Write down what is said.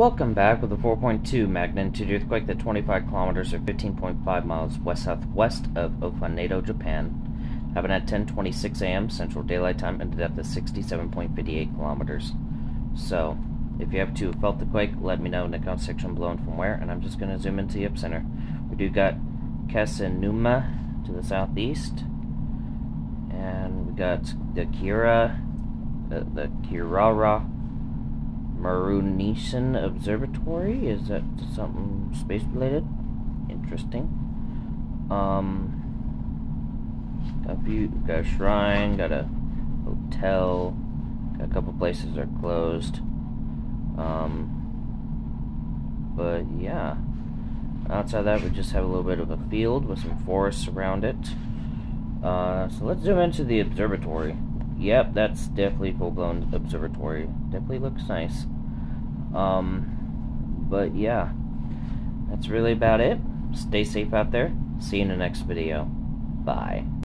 Welcome back with a 4.2 magnitude earthquake that 25 kilometers or 15.5 miles west southwest of Ofunato, Japan. Happened at 10:26 a.m. Central Daylight Time and depth of 67.58 kilometers. So, if you have to felt the quake, let me know in the comment section below and from where. And I'm just gonna zoom into the epicenter. We do got Kesennuma to the southeast, and we got the Kira, the, the Kirara Muronesan Observatory. Is that something space related? Interesting. Um, got a few, got a shrine, got a hotel, got a couple places are closed. Um, but yeah, outside that we just have a little bit of a field with some forests around it. Uh, so let's zoom into the observatory. Yep, that's definitely full-blown observatory. Definitely looks nice. Um, but yeah, that's really about it. Stay safe out there. See you in the next video. Bye.